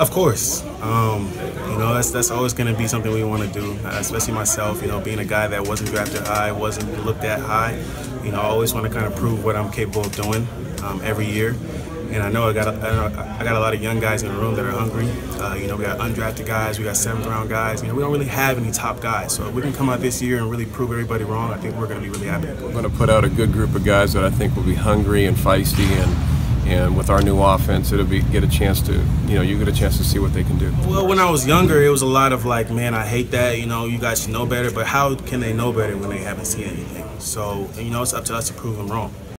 Of course, um, you know that's that's always going to be something we want to do. Uh, especially myself, you know, being a guy that wasn't drafted high, wasn't looked at high. You know, I always want to kind of prove what I'm capable of doing um, every year. And I know I got a, I got a lot of young guys in the room that are hungry. Uh, you know, we got undrafted guys, we got seventh round guys. You know, we don't really have any top guys. So if we can come out this year and really prove everybody wrong, I think we're going to be really happy. We're going to put out a good group of guys that I think will be hungry and feisty and and with our new offense, it'll be get a chance to, you know, you get a chance to see what they can do. Well, when I was younger, it was a lot of like, man, I hate that. You know, you guys should know better. But how can they know better when they haven't seen anything? So, you know, it's up to us to prove them wrong.